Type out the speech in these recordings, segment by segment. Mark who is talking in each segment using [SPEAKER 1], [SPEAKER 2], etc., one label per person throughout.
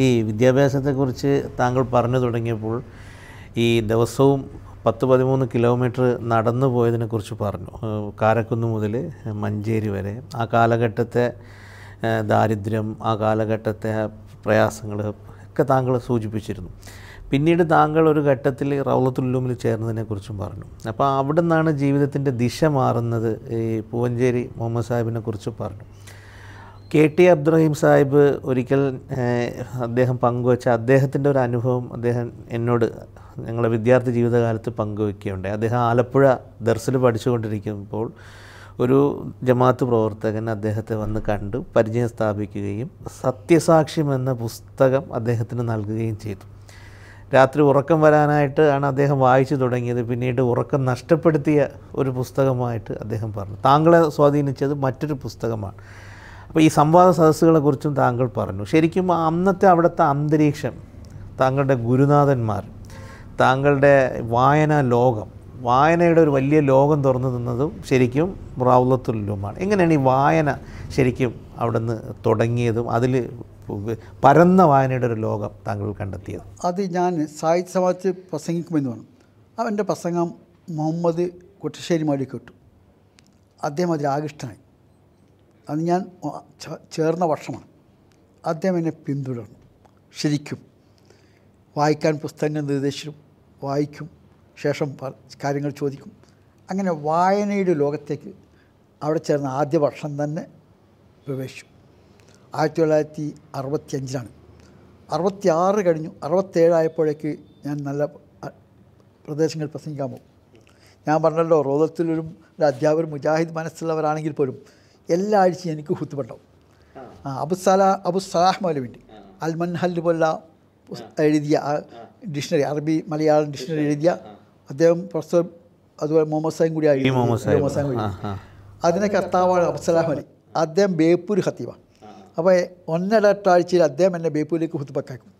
[SPEAKER 1] ഈ വിദ്യാഭ്യാസത്തെക്കുറിച്ച് താങ്കൾ പറഞ്ഞു തുടങ്ങിയപ്പോൾ ഈ ദിവസവും പത്ത് പതിമൂന്ന് കിലോമീറ്റർ നടന്നു പോയതിനെക്കുറിച്ച് പറഞ്ഞു. കാരക്കുന്ന് മുതൽ മഞ്ചേരി വരെ. ആ കാലഘട്ടത്തെ ദാരിദ്ര്യം ആ കാലഘട്ടത്തെ പ്രയാസങ്ങൾ ഒക്കെ താങ്കൾ സൂചിപ്പിച്ചിരുന്നു. പിന്നീട് താങ്കൾ ഒരു ഘട്ടത്തിൽ റൗലത്തുല്ലൂമിൽ ചേർന്നതിനെക്കുറിച്ചും പറഞ്ഞു. അപ്പോൾ അവിടെ നിന്നാണ് ജീവിതത്തിന്റെ ദിശ മാറുന്നത് ഈ പൂവഞ്ചേരി മുഹമ്മദ് സാഹിബിനെക്കുറിച്ച് പറഞ്ഞു. കെ ടി അബ്ദുറഹീം സാഹിബ് ഒരിക്കൽ അദ്ദേഹം പങ്കുവച്ച അദ്ദേഹത്തിന്റെ ഒരു അനുഭവം അദ്ദേഹം എന്നോട് ഞങ്ങളുടെ വിദ്യാർത്ഥി ജീവിതകാലത്ത് പങ്കുവയ്ക്കുകയുണ്ടായി അദ്ദേഹം ആലപ്പുഴ ദർസിൽ പഠിച്ചുകൊണ്ടിരിക്കുമ്പോൾ ഒരു ജമാഅത്ത് പ്രവർത്തകൻ അദ്ദേഹത്തെ വന്ന് കണ്ടു പരിചയം സ്ഥാപിക്കുകയും സത്യസാക്ഷ്യം എന്ന പുസ്തകം അദ്ദേഹത്തിന് നൽകുകയും ചെയ്തു. രാത്രി ഉറക്കം വരാനായിട്ട് ആണ് അദ്ദേഹം വായിച്ചു തുടങ്ങിയത്. പിന്നീട് ഉറക്കം നഷ്ടപ്പെടുത്തിയ ഒരു പുസ്തകമായിട്ട് അദ്ദേഹം പറഞ്ഞു. താങ്കളെ സ്വാധീനിച്ചത് മറ്റൊരു പുസ്തകമാണ്. അപ്പോൾ ഈ സംവാദ സദസ്സുകളെക്കുറിച്ചും താങ്കൾ പറഞ്ഞു. ശരിക്കും അന്നത്തെ അവിടുത്തെ അന്തരീക്ഷം താങ്കളുടെ ഗുരുനാഥന്മാർ താങ്കളുടെ വായന ലോകം വായനയുടെ ഒരു വലിയ ലോകം തുറന്നു നിന്നതും ശരിക്കും റാവുലത്തുല്ലുമാണ്. എങ്ങനെയാണ് ഈ വായന ശരിക്കും അവിടുന്ന് തുടങ്ങിയതും അതിൽ പരന്ന വായനയുടെ ഒരു ലോകം താങ്കൾ കണ്ടെത്തിയത്?
[SPEAKER 2] അത് ഞാൻ സാഹിത്യ സമാജത്തിൽ പ്രസംഗിക്കുമെന്ന് പറഞ്ഞു. അവന്റെ പ്രസംഗം മുഹമ്മദ് കൊട്ടശ്ശേരി കേട്ടു. അദ്ദേഹം അതിൽ ആകൃഷ്ടനായി. അത് ഞാൻ ചേർന്ന വർഷമാണ്. അദ്ദേഹം എന്നെ പിന്തുടർന്നു. ശരിക്കും. വായിക്കാൻ പുസ്തകങ്ങൾ നിർദ്ദേശിച്ചു വായിക്കും ശേഷം കാര്യങ്ങൾ ചോദിക്കും. അങ്ങനെ വായനയുടെ ലോകത്തേക്ക് അവിടെ ചേർന്ന ആദ്യ വർഷം തന്നെ പ്രവേശിച്ചു. ആയിരത്തി തൊള്ളായിരത്തി അറുപത്തി അഞ്ചിലാണ് അറുപത്തി ആറ് കഴിഞ്ഞു അറുപത്തേഴായപ്പോഴേക്ക് ഞാൻ നല്ല പ്രദേശങ്ങൾ പ്രസംഗിക്കാൻ പോകും. ഞാൻ പറഞ്ഞല്ലോ റോദത്തിലൊരു ഒരു അധ്യാപകർ മുജാഹിദ് മനസ്സുള്ളവരാണെങ്കിൽ പോലും എല്ലാ ആഴ്ചയും എനിക്ക് ഹുത്തുപുണ്ടാവും ആ. അബു സലാ അബു സലാഹ് മൗലവിന്റെ. അൽ മൻഹൽ പോലുള്ള എഴുതിയ ആ ഡിക്ഷണറി അറബി മലയാളം ഡിക്ഷണറി എഴുതിയ അദ്ദേഹം പ്രൊഫസർ അതുപോലെ മുഹമ്മദ് സാഹിബ് കൂടി
[SPEAKER 1] ആയിരുന്നു. മുഹമ്മദ് സാഹിബ്. കൂടി.
[SPEAKER 2] അതിനെ കർത്താവാണ് അബു സലാഹ് അലി അദ്ദേഹം ബേപ്പൂർ ഖത്തീബാണ്. അപ്പോൾ ഒന്നിടട്ടാഴ്ചയിൽ അദ്ദേഹം എന്നെ ബേപ്പൂരിലേക്ക് ഹുത്തുബക്കാക്കും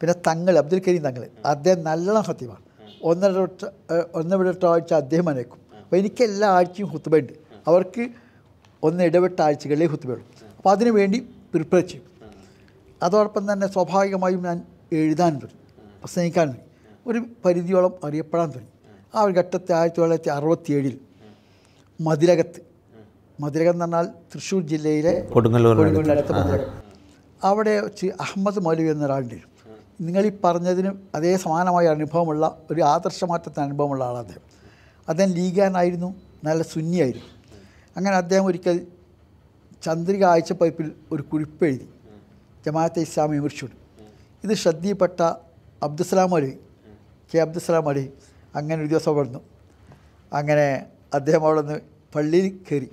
[SPEAKER 2] പിന്നെ തങ്ങൾ അബ്ദുൽ കരീം തങ്ങൾ. അദ്ദേഹം നല്ലോണം ഹത്തീബാണ് ഒന്നിട ഒന്നിടട്ടാഴ്ച അദ്ദേഹം അനേക്കും അപ്പോൾ എനിക്ക് എല്ലാ ആഴ്ചയും ഹുത്തുബയുണ്ട് അവർക്ക് ഒന്ന് ഇടവിട്ട ആഴ്ചകളിലേ ഹുത്തുബയുള്ളൂ അപ്പോൾ അതിനു വേണ്ടി പ്രിപ്പയർ ചെയ്യും. അതോടൊപ്പം തന്നെ സ്വാഭാവികമായും ഞാൻ എഴുതാൻ തുടങ്ങി. പ്രസംഗിക്കാൻ തുടങ്ങി. ഒരു പരിധിയോളം അറിയപ്പെടാൻ തുടങ്ങി. ആ ഒരു ഘട്ടത്തിൽ ആയിരത്തി തൊള്ളായിരത്തി അറുപത്തി ഏഴിൽ മതിലകത്ത് മതിലകം എന്ന് പറഞ്ഞാൽ തൃശ്ശൂർ ജില്ലയിലെ
[SPEAKER 1] കൊടുങ്ങല്ലൂരിനടുത്ത്.
[SPEAKER 2] മതിലകം. അവിടെ വെച്ച് അഹമ്മദ് മൗലവി എന്ന ഒരാളുണ്ട് നിങ്ങൾ ഈ പറഞ്ഞതിന് അതേ സമാനമായ അനുഭവമുള്ള ഒരു ആദർശമാറ്റത്തിന് അനുഭവമുള്ള ആളാണ് അദ്ദേഹം. അദ്ദേഹം ലീഗാനായിരുന്നു നല്ല സുന്നിയായിരുന്നു. അങ്ങനെ അദ്ദേഹം ഒരിക്കൽ ചന്ദ്രിക ആഴ്ച പൈപ്പിൽ ഒരു കുറിപ്പ് എഴുതി. ജമാഅത്തെ ഇസ്ലാമി വിമർശിച്ചു. ഇത് ശ്രദ്ധയിൽപ്പെട്ട അബ്ദുസലാം അലി കെ അബ്ദുസലാം അലി അങ്ങനെ ഒരു ദിവസം വന്നു. അങ്ങനെ അദ്ദേഹം അവിടെ നിന്ന് പള്ളിയിൽ കയറി.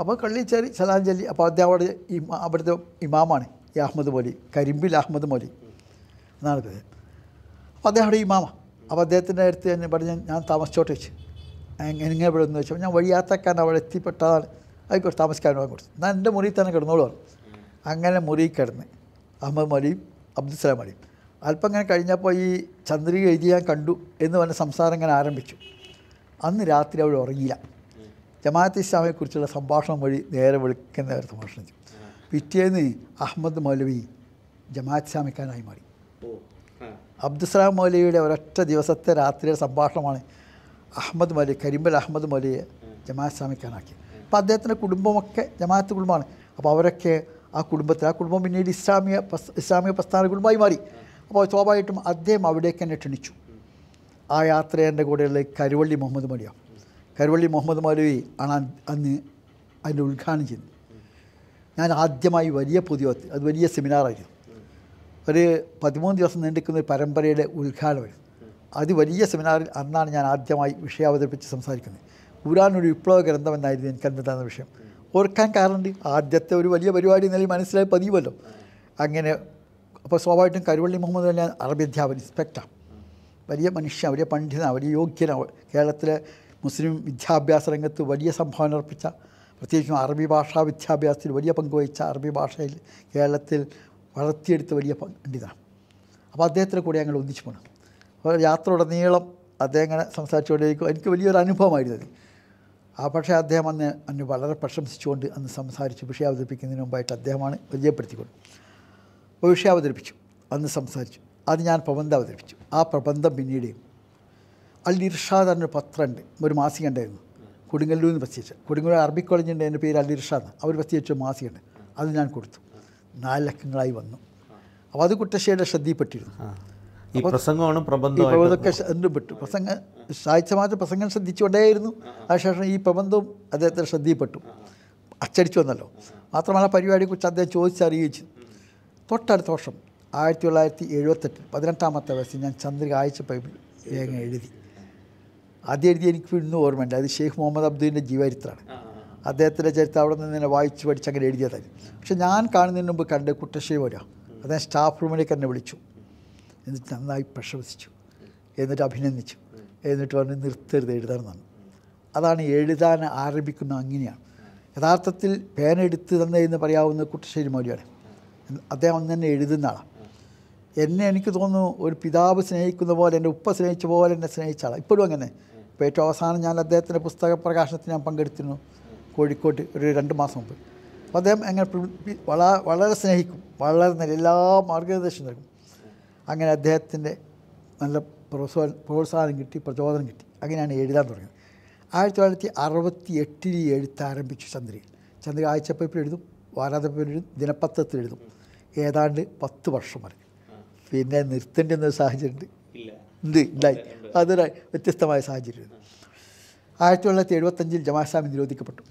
[SPEAKER 2] അപ്പോൾ കള്ളിയിൽ കയറി സലാം ചൊല്ലി അപ്പോൾ അദ്ദേഹം അവിടെ അവിടുത്തെ ഇമാമാണ് ഈ അഹമ്മദ് മോലി കരിമ്പിൽ അഹമ്മദ് മോലി എന്നാണ് അപ്പോൾ അദ്ദേഹം അവിടെ ഇമാമ. അപ്പോൾ അദ്ദേഹത്തിന്റെ അടുത്ത് തന്നെ പറഞ്ഞ് ഞാൻ താമസിച്ചോട്ട് വെച്ച് എങ്ങനെ ഇവിടെ എന്ന് വെച്ചാൽ ഞാൻ വഴിയാത്തക്കാൻ അവിടെ എത്തിപ്പെട്ടതാണ്. ആയിക്കോട്ടെ താമസിക്കാൻ കൊടുത്തു ഞാൻ എന്റെ മുറിയിൽ തന്നെ കിടന്നോളൂ അങ്ങനെ മുറി കിടന്ന് അഹമ്മദ് മലിയും അബ്ദുസലാം മലിയും അല്പം ഇങ്ങനെ കഴിഞ്ഞപ്പോൾ ഈ ചന്ദ്രിക എഴുതി ഞാൻ കണ്ടു എന്ന് പറഞ്ഞ സംസാരം ഇങ്ങനെ ആരംഭിച്ചു. അന്ന് രാത്രി അവിടെ ഉറങ്ങിയില്ല. ജമാഅത്ത് ഇസ്ലാമിയെക്കുറിച്ചുള്ള സംഭാഷണം വഴി നേരെ വിളിക്കുന്ന ഒരു സംഭാഷണം ചെയ്തു. പിറ്റേന്ന് അഹമ്മദ് മൗലവി ജമാഅത്ത് ഇസ്ലാമിക്കാനായി മാറി. അബ്ദുസലാം മൗലവിയുടെ ഒരൊറ്റ ദിവസത്തെ രാത്രിയുടെ സംഭാഷണമാണ് അഹമ്മദ് മൗലി കരിമ്പൽ അഹമ്മദ് മൗലിയെ ജമാഅത്ത് ഇസ്ലാമിക്കാനാക്കി അപ്പോൾ അദ്ദേഹത്തിന്റെ കുടുംബമൊക്കെ ജമാഅത്ത് കുടുംബമാണ്. അപ്പോൾ അവരൊക്കെ ആ കുടുംബത്തിൽ ആ കുടുംബം പിന്നീട് ഇസ്ലാമിക ഇസ്ലാമിക പ്രസ്ഥാന കുടുംബമായി മാറി. അപ്പോൾ സ്വാഭാവികമായിട്ടും അദ്ദേഹം അവിടേക്ക് തന്നെ ക്ഷണിച്ചു. ആ യാത്രയുടെ കൂടെയുള്ള കരുവള്ളി മുഹമ്മദ് മൗലിയാണ്. കരുവള്ളി മുഹമ്മദ് മൗലവി ആണ് അന്ന് അന്ന് അതിന്റെ ഉദ്ഘാടനം ചെയ്തത്. ഞാൻ ആദ്യമായി വലിയ പുതിയ അത് വലിയ സെമിനാറായിരുന്നു ഒരു പതിമൂന്ന് ദിവസം നീണ്ടിക്കുന്ന ഒരു പരമ്പരയുടെ ഉദ്ഘാടനമായിരുന്നു അത് വലിയ സെമിനാറിൽ അന്നാണ് ഞാൻ ആദ്യമായി വിഷയം അവതരിപ്പിച്ച് സംസാരിക്കുന്നത്. ഖുരാൻ ഒരു വിപ്ലവ ഗ്രന്ഥം എന്നായിരുന്നു എനിക്ക് അന്ന് തന്ന വിഷയം. ഓർക്കാൻ കാരണമുണ്ട്. ആദ്യത്തെ ഒരു വലിയ പരിപാടി നിലയിൽ മനസ്സിലായി പതിവല്ലോ. അങ്ങനെ അപ്പോൾ സ്വാഭാവികമായിട്ടും കരുവള്ളി മുഹമ്മദ് അലി അറബി അധ്യാപകൻ ഇൻസ്പെക്ടർ വലിയ മനുഷ്യൻ വലിയ പണ്ഡിതൻ വലിയ യോഗ്യനാണ് കേരളത്തിലെ മുസ്ലിം വിദ്യാഭ്യാസ രംഗത്ത് വലിയ സംഭാവന അർപ്പിച്ച പ്രത്യേകിച്ചും അറബി ഭാഷാ വിദ്യാഭ്യാസത്തിൽ വലിയ പങ്ക് വഹിച്ച അറബി ഭാഷയിൽ കേരളത്തിൽ വളർത്തിയെടുത്ത വലിയ പണ്ഡിതനാണ് അപ്പോൾ അദ്ദേഹത്തിന്റെ കൂടെ ഞങ്ങൾ ഒന്നിച്ചു പോകണം യാത്ര ഉടനീളം അദ്ദേഹം ഇങ്ങനെ സംസാരിച്ചുകൊണ്ടിരിക്കും എനിക്ക് വലിയൊരു അനുഭവമായിരുന്നു അത്. ആ പക്ഷേ അദ്ദേഹം അന്ന് അന്ന് വളരെ പ്രശംസിച്ചുകൊണ്ട് അന്ന് സംസാരിച്ച്. വിഷയം അവതരിപ്പിക്കുന്നതിന് മുമ്പായിട്ട് അദ്ദേഹമാണ് പരിചയപ്പെടുത്തിക്കൊണ്ട്. വിഷയം അവതരിപ്പിച്ചു. അന്ന് സംസാരിച്ചു. അത് ഞാൻ പ്രബന്ധം അവതരിപ്പിച്ചു. ആ പ്രബന്ധം പിന്നീട് അൽ ഇർഷാദ് എന്നൊരു പത്രമുണ്ട് ഒരു മാസിക ഉണ്ടായിരുന്നു. കൊടുങ്ങല്ലൂരിൽ നിന്ന് പ്രസിദ്ധീകരിച്ച കൊടുങ്ങല്ലൂർ അറബി കോളേജിന്റെ എന്റെ പേര് അൽ ഇർഷാദ്. അവർ പ്രസിദ്ധീകരിച്ച മാസികയുണ്ട്. അത് ഞാൻ കൊടുത്തു. നാല് ലക്കങ്ങളായി വന്നു. അപ്പോൾ അത് കുട്ടശ്ശേരിയുടെ ശ്രദ്ധയിൽപ്പെട്ടിരുന്നു.
[SPEAKER 1] ഈ പ്രസംഗമാണ് പ്രബന്ധം
[SPEAKER 2] പ്രബന്ധമൊക്കെ എന്തും പെട്ടു? പ്രസംഗ സാഹിത്യ മാത്രം പ്രസംഗം ശ്രദ്ധിച്ചുകൊണ്ടേയിരുന്നു. അതിനുശേഷം ഈ പ്രബന്ധവും അദ്ദേഹത്തിന് ശ്രദ്ധയിൽപ്പെട്ടു. അച്ചടിച്ചു വന്നല്ലോ. മാത്രമല്ല പരിപാടിയെക്കുറിച്ച് അദ്ദേഹം ചോദിച്ചറിയിച്ചു തൊട്ടടുത്ത വർഷം ആയിരത്തി തൊള്ളായിരത്തി എഴുപത്തെട്ടിൽ പതിനെട്ടാമത്തെ വയസ്സിൽ ഞാൻ ചന്ദ്രിക ആഴ്ച പൈപ്പിൽ വേഗം എഴുതി. ആദ്യം എഴുതി എനിക്ക് ഇന്നും ഓർമ്മയുണ്ട്. അത് ഷെയ്ഖ് മുഹമ്മദ് അബ്ദുവിന്റെ ജീവചരിത്രമാണ്. അദ്ദേഹത്തിന്റെ ചരിത്രം അവിടെ നിന്ന് തന്നെ വായിച്ച് പഠിച്ച് അങ്ങനെ എഴുതിയതായിരുന്നു. പക്ഷേ ഞാൻ കാണുന്നതിന് മുമ്പ് കണ്ട് കുട്ടശ്ശേരി വരാം അദ്ദേഹം സ്റ്റാഫ് റൂമിലേക്ക് എന്നെ വിളിച്ചു. എന്നിട്ട് നന്നായി പ്രശംസിച്ചു. എന്നിട്ട് അഭിനന്ദിച്ചു. എന്നിട്ട് പറഞ്ഞ് നിർത്തരുത് എഴുതാൻ തന്നു അതാണ് എഴുതാൻ ആരംഭിക്കുന്ന അങ്ങനെയാണ്. യഥാർത്ഥത്തിൽ പേന എടുത്ത് തന്നതെന്ന് പറയാവുന്ന കുട്ടശ്ശേരി മൗലിയാണ്. അദ്ദേഹം അന്ന് തന്നെ എഴുതുന്ന ആളാണ്. എന്നെ എനിക്ക് തോന്നുന്നു ഒരു പിതാവ് സ്നേഹിക്കുന്ന പോലെ എന്റെ ഉപ്പ സ്നേഹിച്ച പോലെ എന്നെ സ്നേഹിച്ച ആളാണ്. ഇപ്പോഴും അങ്ങനെ. ഇപ്പോൾ ഏറ്റവും അവസാനം ഞാൻ അദ്ദേഹത്തിന്റെ പുസ്തക പ്രകാശനത്തിന് ഞാൻ പങ്കെടുത്തിരുന്നു കോഴിക്കോട്ട് ഒരു രണ്ട് മാസം മുമ്പ്. അപ്പോൾ അദ്ദേഹം അങ്ങനെ വളരെ വള- വളരെ സ്നേഹിക്കും. വളരെ നല്ല എല്ലാ മാർഗനിർദ്ദേശം നൽകും. അങ്ങനെ അദ്ദേഹത്തിന്റെ നല്ല പ്രോത്സാഹനം പ്രോത്സാഹനം കിട്ടി പ്രചോദനം കിട്ടി. അങ്ങനെയാണ് എഴുതാൻ തുടങ്ങിയത്. ആയിരത്തി തൊള്ളായിരത്തി അറുപത്തി എട്ടിൽ എഴുത്ത് ആരംഭിച്ചു ചന്ദ്രയിൽ. ചന്ദ്ര ആഴ്ചപ്പേപ്പിൽ എഴുതും വാരാതപ്പേപ്പിൽ എഴുതും ദിനപത്രത്തിൽ എഴുതും. ഏതാണ്ട് പത്ത് വർഷം വരെ. പിന്നെ നിർത്തേണ്ടി എന്നൊരു സാഹചര്യം ഉണ്ട് ഉണ്ട് ഉണ്ടായി അതൊരു വ്യത്യസ്തമായ സാഹചര്യം. ആയിരത്തി തൊള്ളായിരത്തി എഴുപത്തഞ്ചിൽ ജമാസ്വാമി നിരോധിക്കപ്പെട്ടു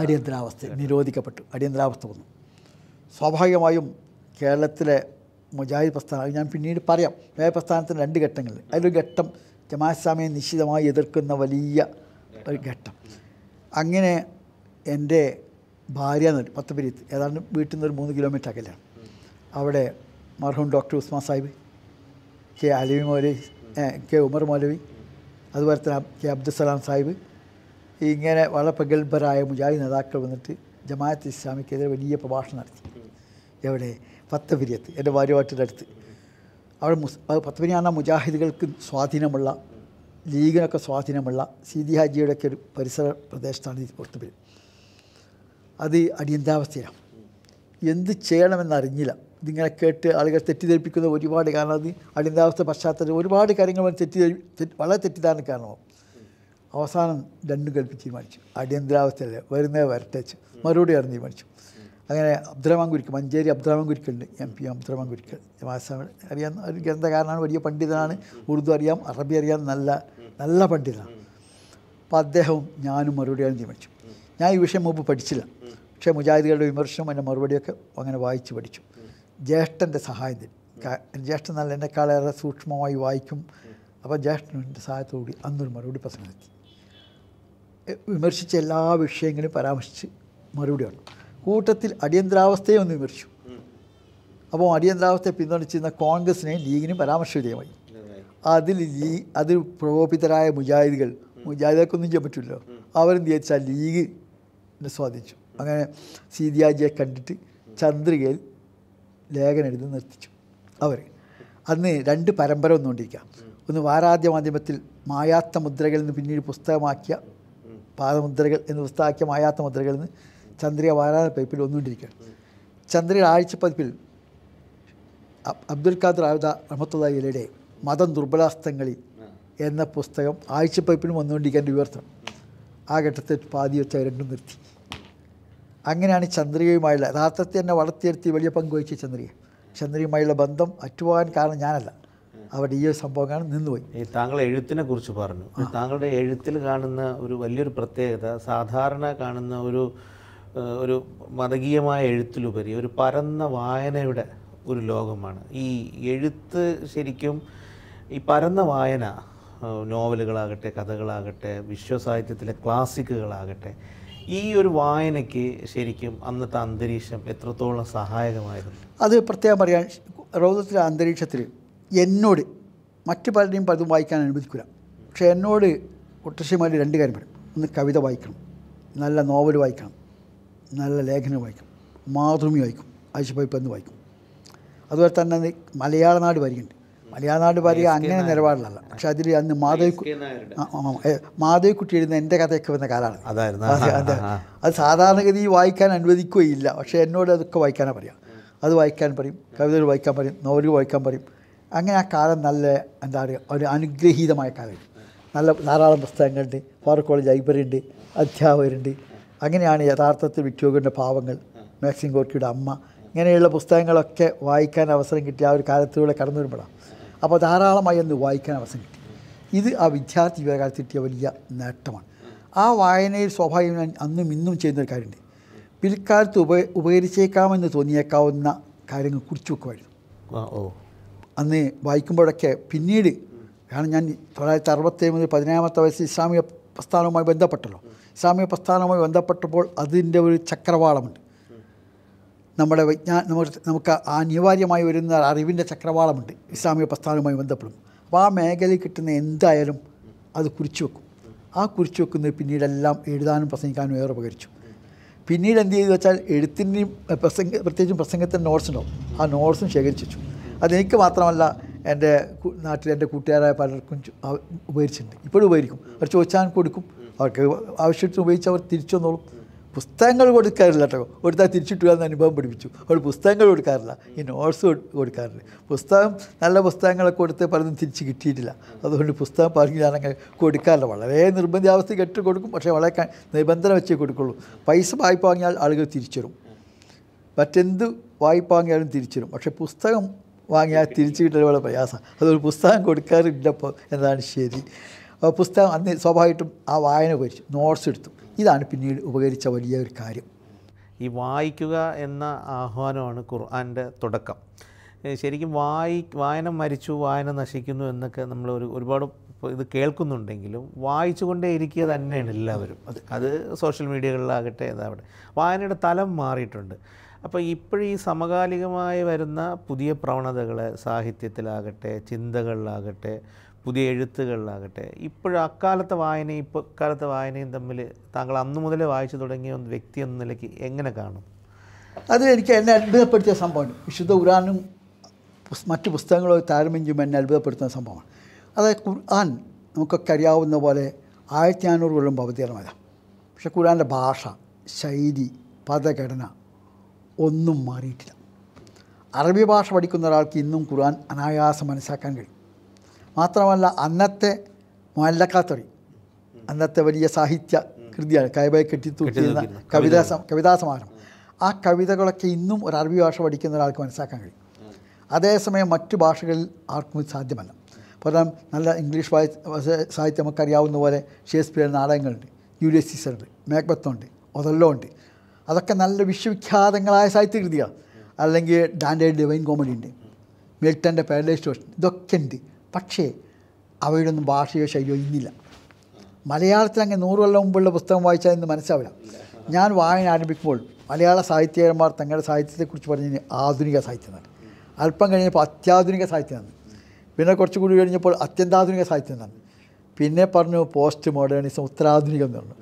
[SPEAKER 1] അടിയന്തരാവസ്ഥ
[SPEAKER 2] നിരോധിക്കപ്പെട്ടു. അടിയന്തരാവസ്ഥ വന്നു. സ്വാഭാവികമായും കേരളത്തിലെ മുജാഹിദ് പ്രസ്ഥാനം. ഞാൻ പിന്നീട് പറയാം. മുജാഹിദ് പ്രസ്ഥാനത്തിന് രണ്ട് ഘട്ടങ്ങൾ. അതിലൊരു ഘട്ടം ജമാഅത്ത് ഇസ്ലാമിയെ നിശ്ചിതമായി എതിർക്കുന്ന വലിയ ഒരു ഘട്ടം. അങ്ങനെ എന്റെ ഭാര്യ എന്നൊരു പത്തപുരിയത്ത് ഏതാണ്ട് വീട്ടിൽ നിന്ന് ഒരു മൂന്ന് കിലോമീറ്റർ അകലാണ് അവിടെ മർഹൂം doctor Usman Sahib K Alavi Maulavi K Umar Maulavi അതുപോലെ തന്നെ കെ അബ്ദുസലാം സാഹിബ്. ഇങ്ങനെ വളരെ പ്രഗത്ഭരായ മുജാഹിദ് നേതാക്കൾ വന്നിട്ട് ജമാഅത്ത് ഇസ്ലാമിക്കെതിരെ വലിയ പ്രഭാഷണം നടത്തി. എവിടെ? പത്തപിരിയത്ത് എന്റെ ഭാര്യവാട്ടിന്റെ അടുത്ത്. അവിടെ മുസ് പത്തപിരി പറഞ്ഞാൽ മുജാഹിദികൾക്ക് സ്വാധീനമുള്ള ലീഗിനൊക്കെ സ്വാധീനമുള്ള സീതി ഹാജിയുടെയൊക്കെ ഒരു പരിസര പ്രദേശത്താണ് ഈ പത്തപിരി അത് അടിയന്താവസ്ഥയിലാണ്. എന്ത് ചെയ്യണമെന്നറിഞ്ഞില്ല. ഇതിങ്ങനെ കേട്ട് ആളുകൾ തെറ്റിദ്ധരിപ്പിക്കുന്ന ഒരുപാട് കാരണം അത് അടിയന്താവസ്ഥ പശ്ചാത്തലത്തിൽ ഒരുപാട് കാര്യങ്ങൾ തെറ്റിദ്ധരി തെറ്റ് വളരെ തെറ്റിദ്ധാരണ കാരണമാവും. അവസാനം രണ്ടും കൽപ്പിച്ച് തീരുമാനിച്ചു. അടിയന്തരാവസ്ഥയല്ലേ വരുന്നേ വരട്ടേച്ച് മറുപടി അറിഞ്ഞ് തീരുമാനിച്ചു. അങ്ങനെ അബ്ദുറഹ്മാൻ കുരിക്കൽ മഞ്ചേരി അബ്ദുറഹ്മാൻ കുരിക്കലുണ്ട് എം പി അബ്ദുറഹ്മാൻ കുരിക്കൽ ജമാഅത്ത് അറിയാവുന്ന ഒരു ഗ്രന്ഥകാരനാണ് വലിയ പണ്ഡിതനാണ്. ഉറുദു അറിയാം അറബി അറിയാം നല്ല നല്ല പണ്ഡിതനാണ്. അപ്പോൾ അദ്ദേഹവും ഞാനും മറുപടിയാണ് തീരുമാനിച്ചു ഞാൻ ഈ വിഷയം മുമ്പ് പഠിച്ചില്ല. പക്ഷേ മുജാഹിദികളുടെ വിമർശനം എന്റെ മറുപടിയൊക്കെ അങ്ങനെ വായിച്ച് പഠിച്ചു. ജ്യേഷ്ഠന്റെ സഹായത്തിൽ ജ്യേഷ്ഠൻ നല്ല എന്നെക്കാളേറെ സൂക്ഷ്മമായി വായിക്കും. അപ്പോൾ ജ്യേഷ്ഠന്റെ സഹായത്തോടുകൂടി അന്നൊരു മറുപടി പ്രസംഗത്തി വിമർശിച്ച എല്ലാ വിഷയങ്ങളും പരാമർശിച്ച് മറുപടി പറഞ്ഞു. കൂട്ടത്തിൽ അടിയന്തരാവസ്ഥയെ ഒന്ന് വിമർശിച്ചു. അപ്പോൾ അടിയന്തരാവസ്ഥയെ പിന്തുണച്ചിരുന്ന കോൺഗ്രസിനെയും ലീഗിനും പരാമർശവിധേയമായി അതിൽ ലീ അതിൽ പ്രകോപിതരായ മുജാഹിദുകൾ മുജാഹിദുകൾക്കൊന്നും ചെയ്യാൻ പറ്റില്ലല്ലോ. അവരെന്ത് ചോദിച്ചാൽ ലീഗിനെ സ്വാധീനിച്ചു. അങ്ങനെ സീതിയാജിയെ കണ്ടിട്ട് ചന്ദ്രികയിൽ ലേഖനം എഴുതി നിർത്തിച്ചു അവർ അന്ന് രണ്ട് പരമ്പര ഒന്നുകൊണ്ടിരിക്കുക ഒന്ന് വാരാദ്യ മാധ്യമത്തിൽ മായാത്ത മുദ്രകളിൽ നിന്ന് പിന്നീട് പുസ്തകമാക്കിയ പാദമുദ്രകൾ എന്ന് പുസ്തകമാക്കിയ മായാത്ത മുദ്രകളിൽ നിന്ന് ചന്ദ്രിക വാരാത പതിപ്പിൽ വന്നുകൊണ്ടിരിക്കുകയാണ്. ചന്ദ്രിയ ആഴ്ച പതിപ്പിൽ അബ്ദുൽ ഖാദർ ആയുധ റഹമത്തുള്ളയുടെ മതം ദുർബലാസ്തങ്ങളിൽ എന്ന പുസ്തകം ആഴ്ച പതിപ്പിലും വന്നുകൊണ്ടിരിക്കാൻ വിവർത്തനം. ആ ഘട്ടത്തിൽ പാതി വെച്ച് രണ്ടും നിർത്തി. അങ്ങനെയാണ് ചന്ദ്രികയുമായുള്ള യഥാർത്ഥത്തിൽ തന്നെ വളർത്തിയെടുത്തി വലിയ പങ്ക് വഹിച്ച ചന്ദ്രിക. ചന്ദ്രികയുമായുള്ള ബന്ധം അറ്റുപോകാൻ കാരണം ഞാനല്ല. അവിടെ ഈ ഒരു സംഭവം കാരണം നിന്നുപോയി
[SPEAKER 1] താങ്കൾ എഴുത്തിനെ കുറിച്ച് പറഞ്ഞു. താങ്കളുടെ എഴുത്തിൽ കാണുന്ന ഒരു വലിയൊരു പ്രത്യേകത സാധാരണ കാണുന്ന ഒരു ഒരു മതകീയമായ എഴുത്തിലുപരി ഒരു പരന്ന വായനയുടെ ഒരു ലോകമാണ്. ഈ എഴുത്ത് ശരിക്കും ഈ പരന്ന വായന നോവലുകളാകട്ടെ കഥകളാകട്ടെ വിശ്വസാഹിത്യത്തിലെ ക്ലാസിക്കുകളാകട്ടെ ഈ ഒരു വായനയ്ക്ക് ശരിക്കും അന്നത്തെ അന്തരീക്ഷം എത്രത്തോളം സഹായകമായിരുന്നു?
[SPEAKER 2] അത് പ്രത്യേകം പറയാൻ റൗദത്തിലെ അന്തരീക്ഷത്തിൽ എന്നോട് മറ്റു പലരെയും പലതും വായിക്കാൻ അനുവദിക്കില്ല പക്ഷേ എന്നോട് കുട്ടശ്ശിമാർ രണ്ട് കാര്യം പറയും. ഒന്ന് കവിത വായിക്കണം നല്ല നോവൽ വായിക്കണം. നല്ല ലേഖനം വായിക്കും. മാതൃമി വായിക്കും. ആഴ്ചപ്പതിപ്പെന്ന് വായിക്കും. അതുപോലെ തന്നെ മലയാള നാട് വരികയുണ്ട്. മലയാള നാട് വരിക അങ്ങനെ നിലപാടിലല്ല. പക്ഷെ അതിൽ അന്ന് മാധവി മാധവിക്കുട്ടി എഴുതുന്ന എന്റെ കഥയൊക്കെ വന്ന കാലമാണ്.
[SPEAKER 1] അതായിരുന്നു.
[SPEAKER 2] അതെ, സാധാരണഗതി വായിക്കാൻ അനുവദിക്കുകയില്ല. പക്ഷേ എന്നോട് അതൊക്കെ വായിക്കാനാണ് പറയാം. അത് വായിക്കാൻ പറയും. കവിതകൾ വായിക്കാൻ പറയും. നോവലുകൾ വായിക്കാൻ പറയും. അങ്ങനെ ആ കാലം നല്ല എന്താ പറയുക ഒരു അനുഗ്രഹീതമായ കാലം നല്ല ധാരാളം പുസ്തകങ്ങളുണ്ട്. ഫാറൂഖ് കോളേജ് ലൈബ്രറി ഉണ്ട് അധ്യാപകരുണ്ട്. അങ്ങനെയാണ് യഥാർത്ഥത്തിൽ വിക്ടോറിയുടെ പാവങ്ങൾ മാക്സിം ഗോർക്കിയുടെ അമ്മ. ഇങ്ങനെയുള്ള പുസ്തകങ്ങളൊക്കെ വായിക്കാൻ അവസരം കിട്ടിയ ആ ഒരു കാലത്തിലൂടെ കടന്നു വരുമ്പോഴാണ് അപ്പോൾ ധാരാളമായി ഒന്ന് വായിക്കാൻ അവസരം കിട്ടി. ഇത് ആ വിദ്യാർത്ഥി ജീവിതകാലത്ത് കിട്ടിയ വലിയ നേട്ടമാണ്. ആ വായനയിൽ സ്വാഭാവികം ഞാൻ അന്നും ഇന്നും ചെയ്യുന്നൊരു കാര്യമുണ്ട്. പിൽക്കാലത്ത് ഉപ ഉപകരിച്ചേക്കാമെന്ന് തോന്നിയേക്കാവുന്ന കാര്യങ്ങൾ കുറിച്ച് വെക്കുമായിരുന്നു. അന്ന് വായിക്കുമ്പോഴൊക്കെ പിന്നീട് കാരണം ഞാൻ തൊള്ളായിരത്തി അറുപത്തേഴ് മുതൽ പതിനേഴാമത്തെ വയസ്സ് ഇസ്ലാമിക പ്രസ്ഥാനവുമായി ബന്ധപ്പെട്ടല്ലോ. ഇസ്ലാമിക പ്രസ്ഥാനവുമായി ബന്ധപ്പെട്ടപ്പോൾ അതിന്റെ ഒരു ചക്രവാളമുണ്ട്. നമ്മുടെ വിജ്ഞാന നമുക്ക് നമുക്ക് അനിവാര്യമായി വരുന്ന അറിവിന്റെ ചക്രവാളമുണ്ട് ഇസ്ലാമിക പ്രസ്ഥാനവുമായി ബന്ധപ്പെടും. അപ്പോൾ ആ മേഖലയിൽ കിട്ടുന്ന എന്തായാലും അത് കുറിച്ചു വെക്കും. ആ കുറിച്ചു വെക്കുന്നത് പിന്നീടെല്ലാം എഴുതാനും പ്രസംഗിക്കാനും ഏറെ ഉപകരിച്ചു. പിന്നീട് എന്ത് ചെയ്തു വെച്ചാൽ എഴുത്തിന്റെയും പ്രസംഗ പ്രത്യേകിച്ചും പ്രസംഗത്തിന്റെ നോട്ട്സ് ഉണ്ടാവും. ആ നോട്ട്സും ശേഖരിച്ചു വെച്ചു. അതെനിക്ക് മാത്രമല്ല എന്റെ നാട്ടിലെ എന്റെ കൂട്ടുകാരായ പലർക്കും ഉപകരിച്ചിട്ടുണ്ട്. ഇപ്പോഴും ഉപകരിക്കും. അവർ ചോദിച്ചാൽ കൊടുക്കും. അവർക്ക് ആവശ്യത്തിന് ഉപയോഗിച്ച് അവർ തിരിച്ചു വന്നോളും. പുസ്തകങ്ങൾ കൊടുക്കാറില്ല കേട്ടോ. കൊടുത്താൽ തിരിച്ചിട്ടുക എന്ന അനുഭവം പഠിപ്പിച്ചു. അവൾ പുസ്തകങ്ങൾ കൊടുക്കാറില്ല. ഈ നോട്ട്സ് കൊടുക്കാറില്ല. പുസ്തകം നല്ല പുസ്തകങ്ങളൊക്കെ കൊടുത്ത് പലതും തിരിച്ച് കിട്ടിയിട്ടില്ല. അതുകൊണ്ട് പുസ്തകം പറഞ്ഞ് കൊടുക്കാറില്ല. വളരെ നിർബന്ധാവസ്ഥ കെട്ട് കൊടുക്കും. പക്ഷേ വളരെ നിബന്ധന വെച്ചേ കൊടുക്കുള്ളൂ. പൈസ വായ്പ വാങ്ങിയാൽ ആളുകൾ തിരിച്ചു തരും. മറ്റെന്ത് വായ്പ വാങ്ങിയാലും തിരിച്ചിടും പക്ഷേ പുസ്തകം വാങ്ങിയാൽ തിരിച്ചു കിട്ടാൻ വളരെ പ്രയാസം. അതൊരു പുസ്തകം കൊടുക്കാറില്ലപ്പോൾ എന്നതാണ് ശരി. അപ്പോൾ പുസ്തകം അന്ന് സ്വാഭാവികമായിട്ടും ആ വായന ഉപകരിച്ചു നോട്ട്സ് എടുത്തു. ഇതാണ് പിന്നീട് ഉപകരിച്ച വലിയ ഒരു കാര്യം.
[SPEAKER 1] ഈ വായിക്കുക എന്ന ആഹ്വാനമാണ് ഖുർആന്റെ തുടക്കം. ശരിക്കും വായി വായന മരിച്ചു വായന നശിക്കുന്നു എന്നൊക്കെ നമ്മൾ ഒരു ഒരുപാട് ഇത് കേൾക്കുന്നുണ്ടെങ്കിലും വായിച്ചുകൊണ്ടേ ഇരിക്കുക തന്നെയാണ് എല്ലാവരും. അത് സോഷ്യൽ മീഡിയകളിലാകട്ടെ അതാവട്ടെ വായനയുടെ തലം മാറിയിട്ടുണ്ട്. അപ്പോൾ ഇപ്പോഴും ഈ സമകാലികമായി വരുന്ന പുതിയ പ്രവണതകൾ സാഹിത്യത്തിലാകട്ടെ ചിന്തകളിലാകട്ടെ പുതിയ എഴുത്തുകളിലാകട്ടെ. ഇപ്പോഴും അക്കാലത്തെ വായനയും ഇപ്പോൾ അക്കാലത്തെ വായനയും തമ്മിൽ താങ്കൾ അന്നു മുതലേ വായിച്ചു തുടങ്ങിയ ഒരു വ്യക്തി എന്ന നിലയ്ക്ക് എങ്ങനെ കാണും?
[SPEAKER 2] അത് എനിക്ക് എന്നെ അത്ഭുതപ്പെടുത്തിയ സംഭവമാണ്. വിശുദ്ധ ഖുറാനും മറ്റു പുസ്തകങ്ങളും താരതമ്യം ചെയ്യുമ്പോൾ എന്നെ അത്ഭുതപ്പെടുത്തുന്ന സംഭവമാണ്. അതായത് ഖുർആൻ നമുക്കൊക്കെ അറിയാവുന്ന പോലെ ആയിരത്തി അഞ്ഞൂറ് കൊല്ലം അവതീർണമല്ല പക്ഷേ ഖുർആന്റെ ഭാഷ ശൈലി പദഘടന ഒന്നും മാറിയിട്ടില്ല. അറബി ഭാഷ പഠിക്കുന്ന ഒരാൾക്ക് ഇന്നും ഖുർആൻ അനായാസം മനസ്സിലാക്കാൻ കഴിയും. മാത്രമല്ല അന്നത്തെ മുല്ലക്കാത്തൊറി അന്നത്തെ വലിയ സാഹിത്യ കൃതിയാണ് കൈബായി കെട്ടിത്തൂക്കിയിരുന്ന കവിതാ കവിതാസമാഹാരം കവിതാ സമാഹാരം. ആ കവിതകളൊക്കെ ഇന്നും ഒരു അറബി ഭാഷ പഠിക്കുന്ന ഒരാൾക്ക് മനസ്സിലാക്കാൻ കഴിയും. അതേസമയം മറ്റു ഭാഷകളിൽ ആർക്കും സാധ്യമല്ല. പകരം നല്ല ഇംഗ്ലീഷ് വായ സാഹിത്യം നമുക്ക് അറിയാവുന്ന പോലെ ഷേക്സ്പിയർ നാടകങ്ങളുണ്ട്. യൂലിയസ് സീസറുണ്ട് മേക്ബത്തുണ്ട് ഒതല്ലോ ഉണ്ട് അതൊക്കെ നല്ല വിശ്വവിഖ്യാതങ്ങളായ സാഹിത്യകൃതിയാണ് അല്ലെങ്കിൽ ഡാൻഡേഡ് ഡിവൈൻ കോമഡി ഉണ്ട് മിൽട്ടന്റെ പാരഡൈസ് ഇതൊക്കെ ഉണ്ട്. പക്ഷേ അവയുടെ ഒന്നും ഭാഷയോ ശൈലിയോ ഇന്നില്ല. മലയാളത്തിൽ അങ്ങനെ നൂറ് കൊല്ലം മുമ്പുള്ള പുസ്തകം വായിച്ചാൽ ഇന്ന് മനസ്സിലാവില്ല ഞാൻ വായന ആരംഭിക്കുമ്പോൾ മലയാള സാഹിത്യകാരന്മാർ തങ്ങളുടെ സാഹിത്യത്തെക്കുറിച്ച് പറഞ്ഞതിന് ആധുനിക സാഹിത്യം എന്നാണ് അല്പം കഴിഞ്ഞപ്പോൾ അത്യാധുനിക സാഹിത്യം പിന്നെ കുറച്ചുകൂടി കഴിഞ്ഞപ്പോൾ അത്യന്താധുനിക സാഹിത്യം എന്നാണ് പിന്നെ പറഞ്ഞു പോസ്റ്റ് മോഡേണിസം ഉത്തരാധുനികം എന്ന് പറഞ്ഞു.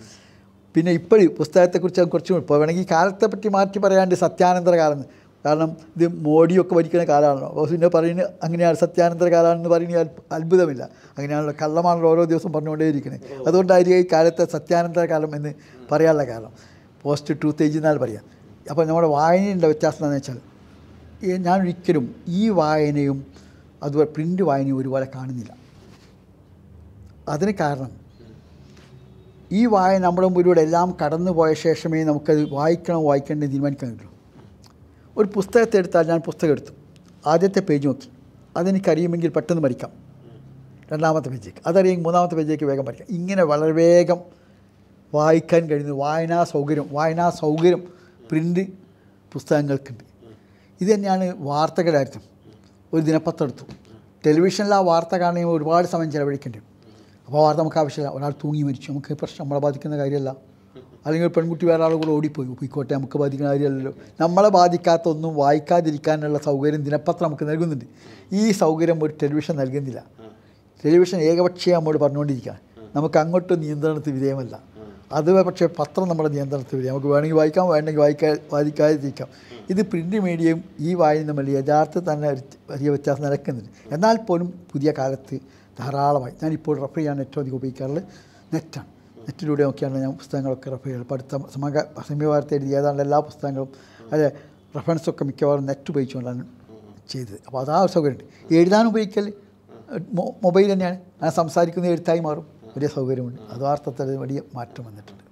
[SPEAKER 2] പിന്നെ ഇപ്പോഴും പുസ്തകത്തെക്കുറിച്ച് കുറച്ചും ഇപ്പോൾ വേണമെങ്കിൽ കാലത്തെപ്പറ്റി കാലത്തെ പറ്റി മാറ്റി പറയാണ്ട് സത്യാനന്തര കാലം. കാരണം ഇത് മോഡിയൊക്കെ ഭരിക്കുന്ന കാലമാണല്ലോ. അപ്പോൾ പിന്നെ പറയുന്നത് അങ്ങനെയാണ് സത്യാനന്തര കാലമാണെന്ന് പറയുന്നത് അത്ഭുതമില്ല. അങ്ങനെയാണല്ലോ കള്ളമാണല്ലോ ഓരോ ദിവസം പറഞ്ഞുകൊണ്ടേയിരിക്കുന്നത്. അതുകൊണ്ടായിരിക്കും ഈ കാലത്തെ സത്യാനന്തര കാലം എന്ന് പറയാനുള്ള കാരണം. പോസ്റ്റ് ട്രൂത്ത് ഏജ് എന്നാൽ പറയാം. അപ്പോൾ നമ്മുടെ വായനയുടെ വ്യത്യാസം എന്താണെന്ന് വെച്ചാൽ ഞാൻ ഒരിക്കലും ഈ വായനയും അതുപോലെ പ്രിന്റ് വായനയും ഒരുപോലെ കാണുന്നില്ല. അതിന് കാരണം ഈ വായന നമ്മുടെ മുമ്പിലൂടെ എല്ലാം കടന്നു പോയ ശേഷമേ നമുക്കത് വായിക്കണം വായിക്കേണ്ടത് തീരുമാനിക്കാൻ ഒരു പുസ്തകത്തെ എടുത്താൽ ഞാൻ പുസ്തകം എടുത്തു. ആദ്യത്തെ പേജ് നോക്കി. അതെനിക്കറിയുമെങ്കിൽ പെട്ടെന്ന് മരിക്കാം. രണ്ടാമത്തെ പേജേക്ക് അതറിയെങ്കിൽ മൂന്നാമത്തെ പേജേക്ക് വേഗം മരിക്കാം. ഇങ്ങനെ വളരെ വേഗം വായിക്കാൻ കഴിയുന്ന വായനാ സൗകര്യം വായനാ സൗകര്യം പ്രിന്റ് പുസ്തകങ്ങൾക്കുണ്ട്. ഇത് തന്നെയാണ് വാർത്തകളുടെ ഒരു ദിനപത്രം എടുത്തു. ടെലിവിഷനിൽ ആ വാർത്ത കാണുമ്പോൾ ഒരുപാട് സമയം ചിലവഴിക്കേണ്ടി അപ്പോൾ വാർത്ത നമുക്ക് ആവശ്യമില്ല. ഒരാൾ തൂങ്ങി മരിച്ചു. നമുക്ക് പ്രശ്നം നമ്മളെ ബാധിക്കുന്ന കാര്യമല്ല. അല്ലെങ്കിൽ പെൺകുട്ടി വേറെ ആൾ ഓടിപ്പോയി. പോയിക്കോട്ടെ നമുക്ക് ബാധിക്കുന്ന കാര്യമല്ലല്ലോ. നമ്മളെ ബാധിക്കാത്ത ഒന്നും വായിക്കാതിരിക്കാനുള്ള സൗകര്യം ദിനപത്രം നമുക്ക് നൽകുന്നുണ്ട്. ഈ സൗകര്യം ഒരു ടെലിവിഷൻ നൽകുന്നില്ല. ടെലിവിഷൻ ഏകപക്ഷീയ നമ്മോട് പറഞ്ഞുകൊണ്ടിരിക്കുകയാണ്. നമുക്ക് അങ്ങോട്ട് നിയന്ത്രണത്തിന് വിധേയമല്ല. അത് പക്ഷേ പത്രം നമ്മുടെ നിയന്ത്രണത്തിൽ വിധേയം. നമുക്ക് വേണമെങ്കിൽ വായിക്കാം വേണമെങ്കിൽ വായിക്കാ വായിക്കാതിരിക്കാം. ഇത് പ്രിന്റ് മീഡിയയും ഈ വായന തമ്മിൽ യഥാർത്ഥ തന്നെ വലിയ വ്യത്യാസം നടക്കുന്നുണ്ട്. എന്നാൽ പോലും പുതിയ കാലത്ത് ധാരാളമായി. ഞാനിപ്പോൾ റെഫർ ചെയ്യാൻ ഏറ്റവും അധികം ഉപയോഗിക്കാറുള്ളത് നെറ്റാണ്. നെറ്റിലൂടെ നോക്കിയാണ് ഞാൻ പുസ്തകങ്ങളൊക്കെ റെഫർ ചെയ്യുന്നത്. അടുത്ത സമക സമീപകാലത്ത് എഴുതി ഏതാണ്ട് എല്ലാ പുസ്തകങ്ങളും അതെ റെഫറൻസൊക്കെ മിക്കവാറും നെറ്റ് ഉപയോഗിച്ചുകൊണ്ടാണ് ചെയ്തത്. അപ്പോൾ അതാ ഒരു സൗകര്യമുണ്ട്. എഴുതാൻ ഉപയോഗിക്കൽ മൊബൈൽ തന്നെയാണ്. ഞാൻ സംസാരിക്കുന്ന എഴുത്തായി മാറും. വലിയ സൗകര്യമുണ്ട്. അത് വാർത്തത്തിൽ വലിയ മാറ്റം വന്നിട്ടുണ്ട്.